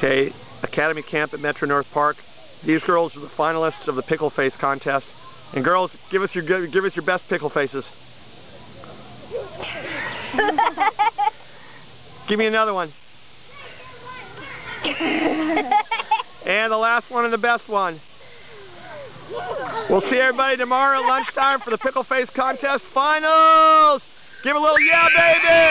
Okay, Academy Camp at Metro North Park. These girls are the finalists of the pickle face contest. And girls, give us your give us your best pickle faces. Give me another one. And the last one and the best one. We'll see everybody tomorrow at lunchtime for the pickle face contest finals. Give a little yeah, baby.